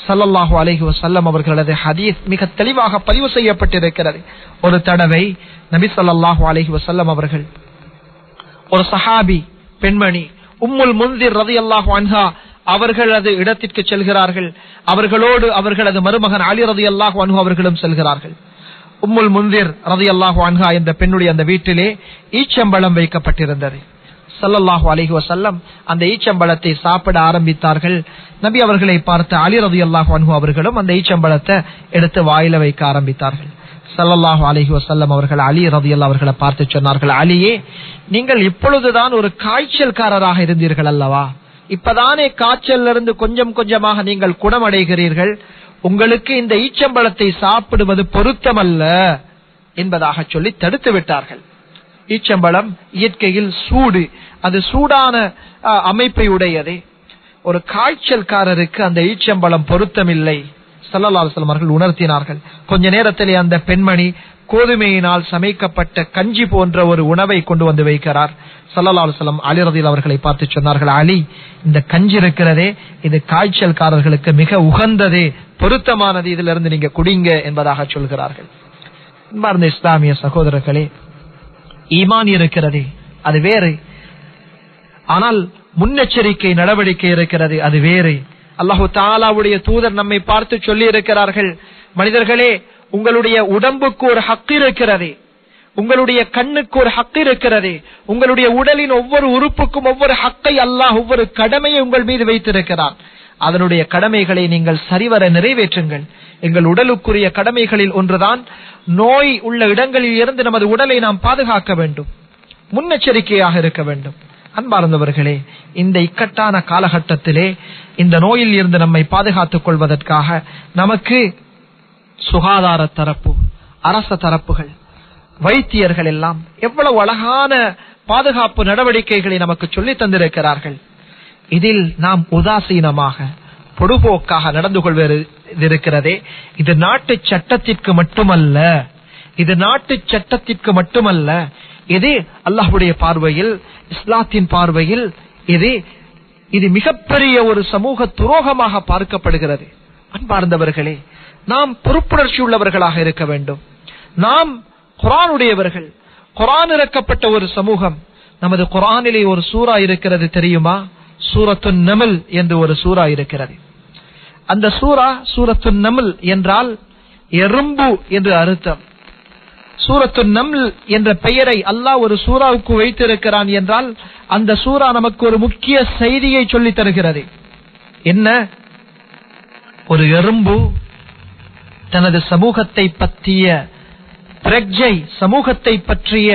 சல்லல்லாஹு அலஹி வசல்லம் அவர்களது ஹதீஸ் மிக தெளிவாக பதிவு செய்யப்பட்டிருக்கிறது. ஒரு தடவை நபி சல்லாஹு அலஹி வசல்லம் அவர்கள் ஒரு சஹாபி பெண்மணி உம்முல் முந்திர் ரதி அல்லாஹு அன்ஹா அவர்களது இடத்திற்கு செல்கிறார்கள். அவர்களோடு அவர்களது மருமகன் அலி ரதி அல்லாஹு அன்ஹு அவர்களும் செல்கிறார்கள். உம்முல் முந்திர் ரதி அல்லாஹு அன்ஹா என்ற பெண்ணுடைய அந்த வீட்டிலே ஈச்சம்பழம் வைக்கப்பட்டிருந்தது. சல்லல்லாஹு அலைஹி வசல்லம் அந்த ஈச்சம்பழத்தை சாப்பிட ஆரம்பித்தார்கள். நபி அவர்களை பார்த்த அலி ரதி அல்லாஹு அன்ஹு அவர்களும் அந்த ஈச்சம்பழத்தை எடுத்து வாயில வைக்க ஆரம்பித்தார்கள். சல்லல்லாஹு அலைஹி வசல்லம் அவர்கள் அலி ரதி அவர்களை பார்த்து சொன்னார்கள் அலியே நீங்கள் இப்பொழுதுதான் ஒரு காய்ச்சல்காரராக இருந்தீர்கள் அல்லவா? இப்பதானே காய்ச்சல்ல இருந்து கொஞ்சம் கொஞ்சமாக நீங்கள் குணமடைகிறீர்கள். உங்களுக்கு இந்த ஈச்சம்பழத்தை சாப்பிடுவது பொருத்தமல்ல என்பதாக சொல்லி தடுத்து விட்டார்கள். ஈச்சம்பழம் இயற்கையில் சூடு. அது சூடான அஹ், அமைப்பை உடையது ஒரு காய்ச்சல்காரருக்கு அந்த ஈச்சம்பழம் பொருத்தமில்லை. சல்லல்லாஹு அவர்கள் உணர்த்தினார்கள். கொஞ்ச நேரத்திலே அந்த பெண்மணி கோதுமையினால் சமைக்கப்பட்ட கஞ்சி போன்ற ஒரு உணவை கொண்டு வந்து வைக்கிறார். சல்லலால் அலுவலம் அலி ரதில் அவர்களை பார்த்து சொன்னார்கள் அலி இந்த கஞ்சி இருக்கிறதே இது காய்ச்சல்காரர்களுக்கு மிக உகந்ததே பொருத்தமானது இதிலிருந்து நீங்க குடிங்க என்பதாக சொல்கிறார்கள். அன்பார்ந்த இஸ்லாமிய சகோதரர்களே ஈமான் இருக்கிறதே அது வேறு. ஆனால் முன்னெச்சரிக்கை நடவடிக்கை இருக்கிறது அது வேறு. அல்லாஹு தாலாவுடைய தூதர் நம்மை பார்த்து சொல்லி இருக்கிறார்கள் மனிதர்களே உங்களுடைய உடம்புக்கு ஒரு ஹக்கு இருக்கிறது. உங்களுடைய கண்ணுக்கு ஒரு ஹக்கு இருக்கிறது. உங்களுடைய உடலின் ஒவ்வொரு உறுப்புக்கும் ஒவ்வொரு ஹக்கை அல்லாஹ் ஒவ்வொரு கடமையை உங்கள் மீது வைத்திருக்கிறார் அதனுடைய கடமைகளை நீங்கள் சரிவர நிறைவேற்றுங்கள். எங்கள் உடலுக்குரிய கடமைகளில் ஒன்றுதான் நோய் உள்ள இடங்களில் இருந்து நமது உடலை நாம் பாதுகாக்க வேண்டும். முன்னெச்சரிக்கையாக இருக்க வேண்டும். அன்பார்ந்தவர்களே இந்த இக்கட்டான காலகட்டத்திலே இந்த நோயில் இருந்து நம்மை பாதுகாத்துக் கொள்வதற்காக நமக்கு சுகாதார தரப்பு அரச தரப்புகள் வைத்தியர்கள் எல்லாம் எவ்வளவு அழகான பாதுகாப்பு நடவடிக்கைகளை நமக்கு சொல்லி தந்திருக்கிறார்கள். இதில் நாம் உதாசீனமாக பொடுபோக்காக நடந்து கொள்வது இது நாட்டு சட்டத்திற்கு மட்டுமல்ல. இது நாட்டு சட்டத்திற்கு மட்டுமல்ல. இது அல்லாஹுடைய பார்வையில் இஸ்லாத்தின் பார்வையில் இது இது மிகப்பெரிய ஒரு சமூக துரோகமாக பார்க்கப்படுகிறது. அன்பார்ந்தவர்களே நாம் பொறுப்புணர்ச்சி உள்ளவர்களாக இருக்க வேண்டும். நாம் குரானுடையவர்கள். குரான் இறக்கப்பட்ட ஒரு சமூகம். நமது குரானிலே ஒரு சூறா இருக்கிறது தெரியுமா? சூரத்து நமல் என்று ஒரு சூறா இருக்கிறது. அந்த சூரா சூரத்து நமல் என்றால் எறும்பு என்று அர்த்தம். சூரத்து நம்ல் என்ற பெயரை அல்லாஹ் ஒரு சூறாவுக்கு வைத்திருக்கிறான் என்றால் அந்த சூறா நமக்கு ஒரு முக்கிய செய்தியை சொல்லி தருகிறது. என்ன? ஒரு எறும்பு தனது சமூகத்தை பற்றிய பிரஜை சமூகத்தை பற்றிய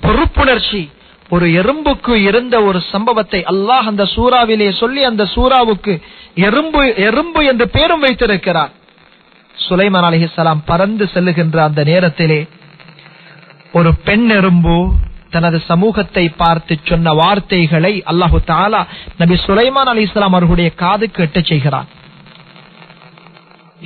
பொறுப்புணர்ச்சி ஒரு எறும்புக்கு இருந்த ஒரு சம்பவத்தை அல்லாஹ் அந்த சூறாவிலே சொல்லி அந்த சூறாவுக்கு எறும்பு எறும்பு என்று பேரும் வைத்திருக்கிறார். சுலைமான் அலிஹலாம் பறந்து செல்லுகின்ற அந்த நேரத்திலே ஒரு பெண் எறும்பு தனது சமூகத்தை பார்த்து சொன்ன வார்த்தைகளை அல்லாஹு தாலா நபி சுலைமான் அலிஸ்லாம் அவர்களுடைய காதுக்கு எட்டச் செய்கிறார்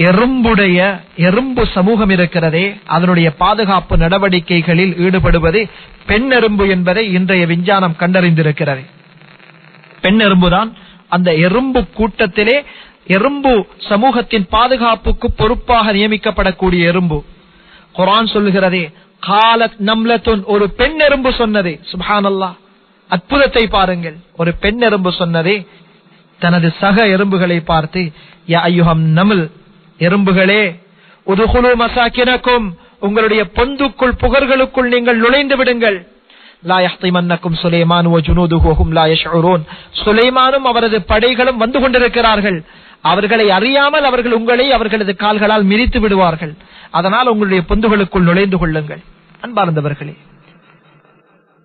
எறும்புடைய எறும்பு சமூகம் இருக்கிறதே அதனுடைய பாதுகாப்பு நடவடிக்கைகளில் ஈடுபடுவது பெண் எறும்பு என்பதை இன்றைய விஞ்ஞானம் கண்டறிந்திருக்கிறது. பெண் எறும்புதான். அந்த எறும்பு கூட்டத்திலே எறும்பு சமூகத்தின் பாதுகாப்புக்கு பொறுப்பாக நியமிக்கப்படக்கூடிய எறும்பு. குரான் சொல்லுகிறதே காலத் நம்லத்துன் ஒரு பெண் எறும்பு சொன்னதே. சுபானல்லா அற்புதத்தை பாருங்கள். ஒரு பெண் எறும்பு சொன்னதே தனது சக எறும்புகளை பார்த்து யா ஐயுகம் நமில் எறும்புகளே உதுகுலு மசாக்கினக்கும் உங்களுடைய பொந்துக்குள் புகர்களுக்குள் நீங்கள் நுழைந்து விடுங்கள். லா சுலைமானும் அவரது படைகளும் வந்து கொண்டிருக்கிறார்கள். அவர்களை அறியாமல் அவர்கள் உங்களை அவர்களது கால்களால் மிதித்து விடுவார்கள். அதனால் உங்களுடைய பொந்துகளுக்குள் நுழைந்து கொள்ளுங்கள். அன்பார்ந்தவர்களே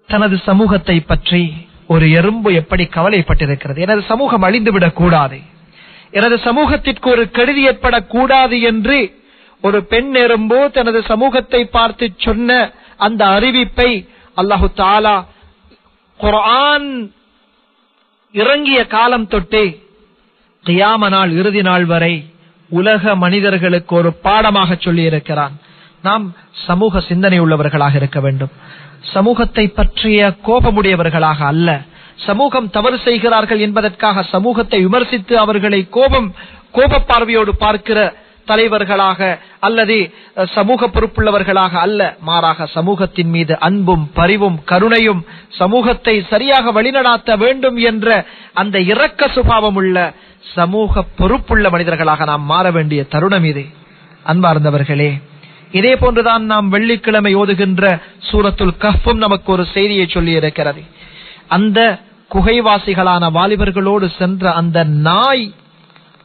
தனது சமூகத்தை பற்றி ஒரு எறும்பு எப்படி கவலைப்பட்டிருக்கிறது? எனது சமூகம் அழிந்துவிடக் கூடாது. எனது சமூகத்திற்கு ஒரு கெடுதி ஏற்படக்கூடாது என்று ஒரு பெண் எறும்போ தனது சமூகத்தை பார்த்து சொன்ன அந்த அறிவிப்பை அல்லாஹு தாலா குரான் இறங்கிய காலம் தொட்டே கியாம நாள் இறுதி நாள் வரை உலக மனிதர்களுக்கு ஒரு பாடமாக சொல்லியிருக்கிறான். நாம் சமூக சிந்தனை உள்ளவர்களாக இருக்க வேண்டும். சமூகத்தை பற்றிய கோபமுடையவர்களாக அல்ல. சமூகம் தவறு செய்கிறார்கள் என்பதற்காக சமூகத்தை விமர்சித்து அவர்களை கோபம் கோப பார்வையோடு பார்க்கிற தலைவர்களாக அல்லது சமூக பொறுப்புள்ளவர்களாக அல்ல. மாறாக சமூகத்தின் மீது அன்பும் பரிவும் கருணையும் சமூகத்தை சரியாக வழிநடாத்த வேண்டும் என்ற அந்த இரக்க சுபாவம் உள்ள சமூக பொறுப்புள்ள மனிதர்களாக நாம் மாற வேண்டிய தருணம் இது. அன்பார்ந்தவர்களே இதே போன்றுதான் நாம் வெள்ளிக்கிழமை ஓதுகின்ற சூரத்துல் கஃபும் நமக்கு ஒரு செய்தியை சொல்லி இருக்கிறது அந்த குகைவாசிகளான வாலிபர்களோடு சென்ற அந்த நாய்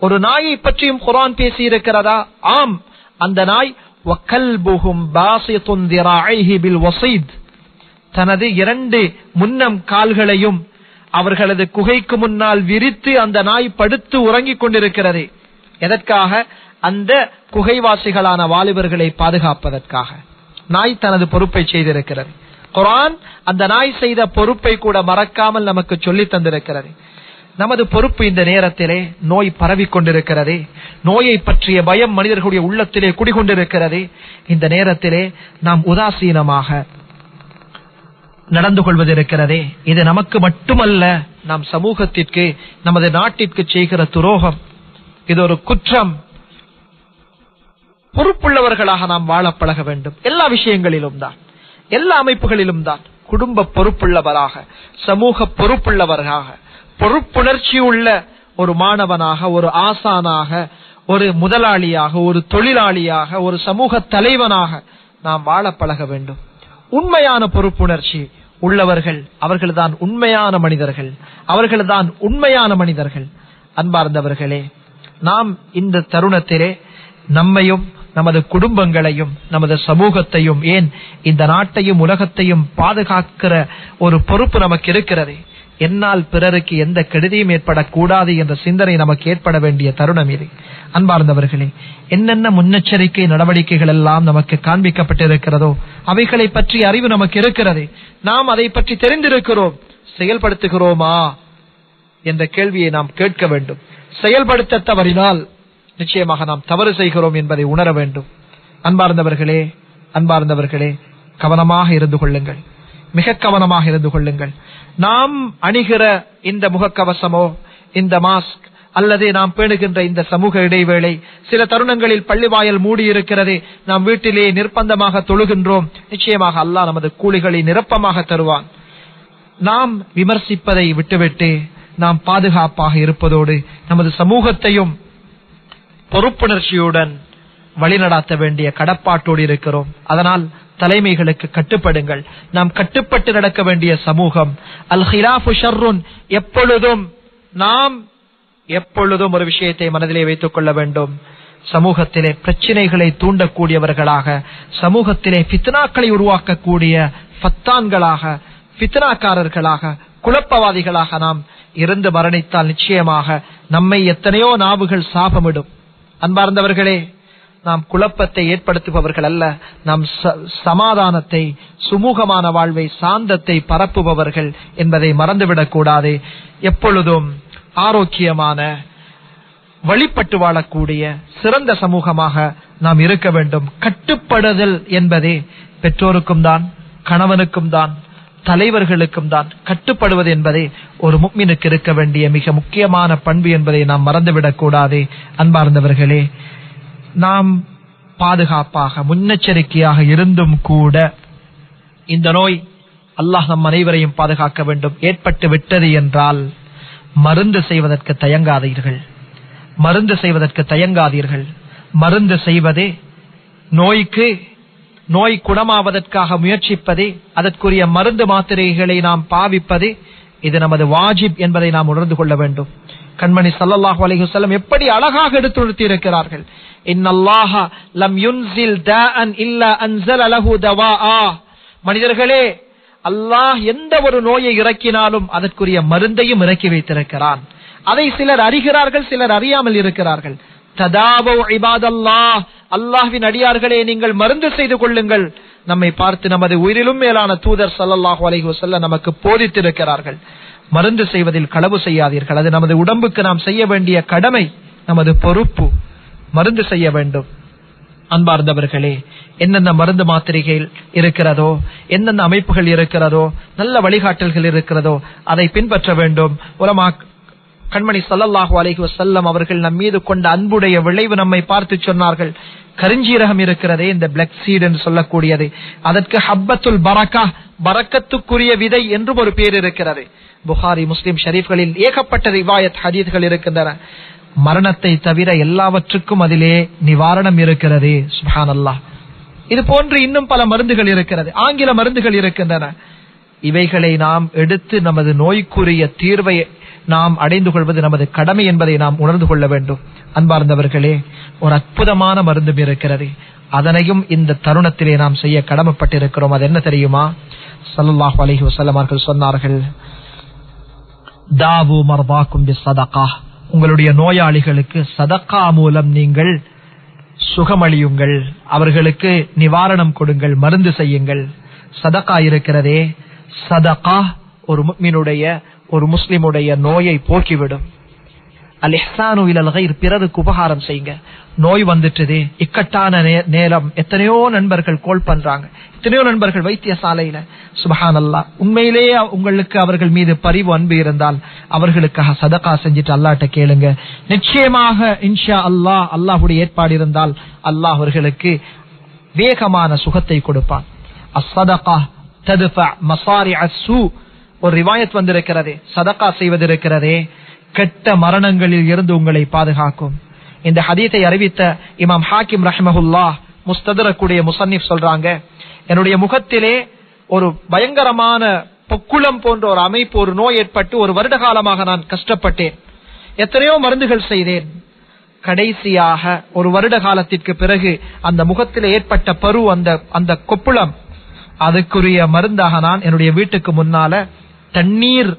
ஒரு நாயை பற்றியும் குரான் பேசியிருக்கிறதா? ஆம். அந்த நாய் தனது இரண்டு முன்னம் கால்களையும் அவர்களது குகைக்கு முன்னால் விரித்து அந்த நாய் படுத்து உறங்கிக் கொண்டிருக்கிறது. எதற்காக? அந்த குகைவாசிகளான வாலிபர்களை பாதுகாப்பதற்காக. நாய் தனது பொறுப்பை செய்திருக்கிறது. குரான் அந்த நாய் செய்த பொறுப்பை கூட மறக்காமல் நமக்கு சொல்லி தந்திருக்கிறது. நமது பொறுப்பு இந்த நேரத்திலே நோய் பரவி கொண்டிருக்கிறது. நோயை பற்றிய பயம் மனிதர்களுடைய உள்ளத்திலே குடிகொண்டிருக்கிறது. இந்த நேரத்திலே நாம் உதாசீனமாக நடந்து கொள்வது இருக்கிறதே இது நமக்கு மட்டுமல்ல நாம் சமூகத்திற்கு நமது நாட்டிற்கு செய்கிற துரோகம். இது ஒரு குற்றம். பொறுப்புள்ளவர்களாக நாம் வாழ பழக வேண்டும். எல்லா விஷயங்களிலும் தான். எல்லா அமைப்புகளிலும் தான். குடும்ப பொறுப்புள்ளவராக சமூக பொறுப்புள்ளவராக பொறுப்புணர்ச்சி உள்ள ஒரு மாணவனாக ஒரு ஆசானாக ஒரு முதலாளியாக ஒரு தொழிலாளியாக ஒரு சமூக தலைவனாக நாம் வாழ பழக வேண்டும். உண்மையான பொறுப்புணர்ச்சி உள்ளவர்கள் அவர்கள்தான் உண்மையான மனிதர்கள். அவர்கள்தான் உண்மையான மனிதர்கள். அன்பார்ந்தவர்களே நாம் இந்த தருணத்திலே நம்மையும் நமது குடும்பங்களையும் நமது சமூகத்தையும் ஏன் இந்த நாட்டையும் உலகத்தையும் பாதுகாக்கிற ஒரு பொறுப்பு நமக்கு இருக்கிறது. என்னால் பிறருக்கு எந்த கெடுதியும் ஏற்படக்கூடாது என்ற சிந்தனை நமக்கு ஏற்பட வேண்டிய தருணம் இது. அன்பார்ந்தவர்களே என்னென்ன முன்னெச்சரிக்கை நடவடிக்கைகள் எல்லாம் நமக்கு காண்பிக்கப்பட்டிருக்கிறதோ அவைகளை பற்றி அறிவு நமக்கு இருக்கிறது. நாம் அதை பற்றி தெரிந்திருக்கிறோம். செயல்படுத்துகிறோமா? என்ற கேள்வியை நாம் கேட்க வேண்டும். செயல்படுத்த தவறினால் நிச்சயமாக நாம் தவறு செய்கிறோம் என்பதை உணர வேண்டும். அன்பார்ந்தவர்களே அன்பார்ந்தவர்களே கவனமாக இருந்து கொள்ளுங்கள். மிக கவனமாக இருந்து கொள்ளுங்கள். நாம் அணிகிற இந்த முகக்கவசமோ இந்த மாஸ்க் அல்லது நாம் பேணுகின்ற இந்த சமூக இடைவேளை சில தருணங்களில் பள்ளிவாயல் மூடியிருக்கிறது நாம் வீட்டிலே நிர்பந்தமாக தொழுகின்றோம் நிச்சயமாக அல்லாஹ் நமது கூலிகளை நிரப்பமாக தருவான். நாம் விமர்சிப்பதை விட்டுவிட்டு நாம் பாதுகாப்பாக இருப்பதோடு நமது சமூகத்தையும் பொறுப்புணர்ச்சியுடன் வழிநடாத்த வேண்டிய கடப்பாட்டோடு இருக்கிறோம். அதனால் தலைமைகளுக்கு கட்டுப்படுங்கள். நாம் கட்டுப்பட்டு நடக்க வேண்டிய சமூகம். அல் ஹிலாஃபு ஷர்ருன் எப்பொழுதும் நாம் எப்பொழுதும் ஒரு விஷயத்தை மனதிலே வைத்துக் கொள்ள வேண்டும். சமூகத்திலே பிரச்சனைகளை தூண்டக்கூடியவர்களாக சமூகத்திலே பித்னாக்களை உருவாக்கக்கூடிய ஃபத்தான்களாக பித்னாக்காரர்களாக குழப்பவாதிகளாக நாம் இருந்து மரணித்தால் நிச்சயமாக நம்மை எத்தனையோ நாவுகள் சாபமிடும். அன்பார்ந்தவர்களே நாம் குழப்பத்தை ஏற்படுத்துபவர்கள் அல்ல நாம் ச- சமாதானத்தை சுமூகமான வாழ்வை சாந்தத்தை பரப்புபவர்கள் என்பதை மறந்துவிடக் கூடாது. எப்பொழுதும் ஆரோக்கியமான வழிபட்டு வாழக்கூடிய சிறந்த சமூகமாக நாம் இருக்க வேண்டும். கட்டுப்படுதல் என்பதே பெற்றோருக்கும் தான் கணவனுக்கும் தான் தலைவர்களுக்கும் தான் கட்டுப்படுவது என்பதே ஒரு முக்மினுக்கு இருக்க வேண்டிய மிக முக்கியமான பண்பு என்பதை நாம் மறந்துவிடக் கூடாதே. அன்பார்ந்தவர்களே நாம் பாதுகாப்பாக முன்னெச்சரிக்கையாக இருந்தும் கூட இந்த நோய் அல்லாஹ் நம் அனைவரையும் பாதுகாக்க வேண்டும். ஏற்பட்டு விட்டது என்றால் மருந்து செய்வதற்கு தயங்காதீர்கள். மருந்து செய்வதற்கு தயங்காதீர்கள். மருந்து செய்வதே நோய்க்கு நோய் குணமாவதற்காக முயற்சிப்பதே அதற்குரிய மருந்து மாத்திரைகளை நாம் பாவிப்பது இது நமது வாஜிப் என்பதை நாம் உணர்ந்து கொள்ள வேண்டும். கண்மணி ஸல்லல்லாஹு அலைஹி வஸல்லம் எப்படி அழகாக எடுத்துரைத்து இருக்கிறார்கள் லம் மனிதர்களே அல்லாஹ் எந்த ஒரு நோயை இறக்கினாலும் அதற்குரிய மருந்தையும் இறக்கி வைத்திருக்கிறான். அதை சிலர் அறிகிறார்கள் சிலர் அறியாமல் இருக்கிறார்கள். ததாவோ இபாதல்லா அல்லாஹ்வின் அடியார்களே நீங்கள் மருந்து செய்து கொள்ளுங்கள். நம்மை பார்த்து நமது உயிரிலும் மேலான தூதர் ஸல்லல்லாஹு அலஹி வசல்ல நமக்கு போதித்திருக்கிறார்கள். மருந்து செய்வதில் களவு செய்யாதீர்கள். அது நமது உடம்புக்கு நாம் செய்ய வேண்டிய கடமை நமது பொறுப்பு. மருந்து செய்ய வேண்டும். அன்பார்ந்தவர்களே என்னென்ன மருந்து மாத்திரைகள் இருக்கிறதோ என்னென்ன அமைப்புகள் இருக்கிறதோ நல்ல வழிகாட்டல்கள் இருக்கிறதோ அதை பின்பற்ற வேண்டும். உலமா கண்மணி ஸல்லல்லாஹு அலஹி வசல்லம் அவர்கள் நம் மீது கொண்ட அன்புடைய விளைவு நம்மை பார்த்து சொன்னார்கள். கருஞ்சீரகம் இருக்கிறதே இந்த பிளக் சீட் என்று சொல்லக்கூடியது. அதற்கு ஹப்பத்துல் பரக்கா பரக்கத்துக்குரிய விதை என்றும் ஒரு பேர் இருக்கிறது. புகாரி முஸ்லிம் ஷரீஃப்களில் ஏகப்பட்ட ரிவாயத் ஹதீத்கள் இருக்கின்றன. மரணத்தை தவிர எல்லாவற்றுக்கும் அதிலே நிவாரணம் இருக்கிறது சுப்ஹானல்லாஹ். இது போன்று இன்னும் பல மருந்துகள் இருக்கிறது. ஆங்கில மருந்துகள் இருக்கின்றன. இவைகளை நாம் எடுத்து நமது நோய்க்குரிய தீர்வை நாம் அடைந்து கொள்வது நமது கடமை என்பதை நாம் உணர்ந்து கொள்ள வேண்டும். அன்பார்ந்தவர்களே ஒரு அற்புதமான மருந்தும் இருக்கிறது. அதனையும் இந்த தருணத்திலே நாம் செய்ய கடமைப்பட்டிருக்கிறோம். அது என்ன தெரியுமா? சல்லாஹ் அலைஹி வஸல்லம் சொன்னார்கள் தாவு மர்பாக்கும் சதகா உங்களுடைய நோயாளிகளுக்கு சதக்கா மூலம் நீங்கள் சுகமளியுங்கள். அவர்களுக்கு நிவாரணம் கொடுங்கள் மருந்து செய்யுங்கள். சதக்கா இருக்கிறதே. சதகா ஒரு முக்மினுடைய ஒரு முஸ்லிமுடைய நோயை போக்கிவிடும். அல் இஹ்சானு இலல் பிறருக்கு உபகாரம் செய்யுங்க. நோய் வந்துட்டது இக்கட்டான நே- நேரம் எத்தனையோ நண்பர்கள் கோல் பண்றாங்க. எத்தனையோ நண்பர்கள் வைத்தியசாலையில. சுபஹான் அல்லா உண்மையிலேயே உங்களுக்கு அவர்கள் மீது பரிவு அன்பு இருந்தால் அவர்களுக்காக சதகா செஞ்சுட்டு அல்லாட்ட கேளுங்க. நிச்சயமாக இன்ஷா அல்லாஹ் அல்லாஹுடைய ஏற்பாடு இருந்தால் அல்லாஹ் அவர்களுக்கு வேகமான சுகத்தை கொடுப்பான். அசதகா ததுஃபா மசாரி அசு ஒரு ரிவாயத் வந்திருக்கிறதே சதக்கா செய்வதிருக்கிறதே கெட்ட மரணங்களில் இருந்து உங்களை பாதுகாக்கும். இந்த ஹதீத்தை அறிவித்த இமாம் ஹாக்கிம் ரஹமஹுல்லா முஸ்தரக்கூடிய முசன்னிப் சொல்றாங்க என்னுடைய முகத்திலே ஒரு பயங்கரமான பொக்குளம் போன்ற ஒரு அமைப்பு ஒரு நோய் ஏற்பட்டு ஒரு வருட காலமாக நான் கஷ்டப்பட்டேன். எத்தனையோ மருந்துகள் செய்தேன். கடைசியாக ஒரு வருட காலத்திற்கு பிறகு அந்த முகத்தில் ஏற்பட்ட பரு அந்த அந்த கொப்புளம் அதுக்குரிய மருந்தாக நான் என்னுடைய வீட்டுக்கு முன்னால தண்ணீர்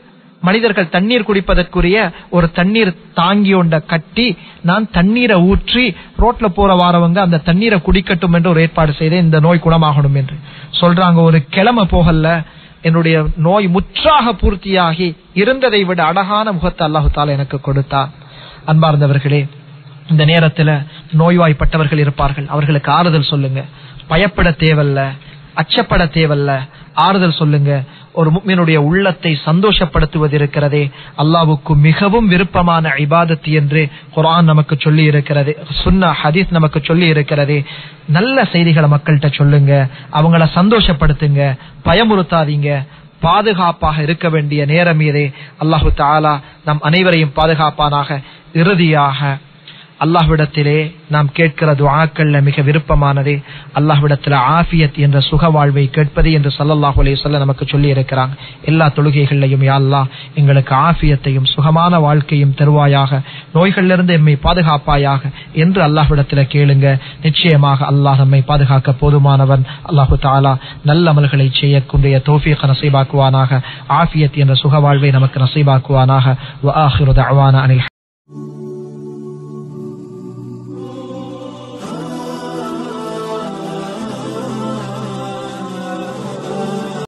மனிதர்கள் தண்ணீர் குடிப்பதற்குரிய ஒரு தண்ணீர் தாங்கி ஒண்ட கட்டி நான் தண்ணீரை ஊற்றி ரோட்ல போற வாரவங்க அந்த தண்ணீரை குடிக்கட்டும் என்று ஒரு ஏற்பாடு செய்தேன். இந்த நோய் குணமாகணும் என்று. சொல்றாங்க ஒரு கிழமை போகல என்னுடைய நோய் முற்றாக பூர்த்தியாகி இருந்ததை விட அழகான முகத்தை அல்லாஹு தாலா எனக்கு கொடுத்தார் அன்பார்ந்தவர்களே இந்த நேரத்துல நோய்வாய்ப்பட்டவர்கள் இருப்பார்கள். அவர்களுக்கு ஆறுதல் சொல்லுங்க. பயப்பட தேவல்ல அச்சப்பட தேவல்ல. ஆறுதல் சொல்லுங்க. ஒரு முக்மினுடைய உள்ளத்தை சந்தோஷப்படுத்துவது இருக்கிறதே அல்லாவுக்கு மிகவும் விருப்பமான இபாதத்து என்று குரான் நமக்கு சொல்லி இருக்கிறது சுன்னா ஹதீஸ் நமக்கு சொல்லி இருக்கிறதே நல்ல செய்திகளை மக்கள்கிட்ட சொல்லுங்க அவங்கள சந்தோஷப்படுத்துங்க பயமுறுத்தாதீங்க பாதுகாப்பாக இருக்க வேண்டிய நேரம் இதே. அல்லாஹு தாலா நம் அனைவரையும் பாதுகாப்பானாக இறுதியாக அல்லாஹ்விடத்திலே நாம் கேட்கிற துவாக்கள்ல மிக விருப்பமானதே அல்லாஹ்விடத்துல ஆஃபியத் என்ற சுக வாழ்வை கேட்பது என்று ஸல்லல்லாஹு அலைஹி சொல்ல நமக்கு சொல்லி இருக்கிறாங்க எல்லா தொழுகைகள்லையும் யாழ்லா அல்லாஹ் எங்களுக்கு ஆஃபியத்தையும் சுகமான வாழ்க்கையும் தருவாயாக. நோய்களிலிருந்து எம்மை பாதுகாப்பாயாக என்று அல்லாஹ்விடத்துல கேளுங்க. நிச்சயமாக அல்லாஹ் நம்மை பாதுகாக்க போதுமானவன். அல்லாஹு தாலா நல்ல அமல்களை செய்யக்கூடிய தோஃபியக்க நசீபாக்குவானாக. ஆஃபியத் என்ற சுக வாழ்வை நமக்கு நசீபாக்குவானாக. வ அனில்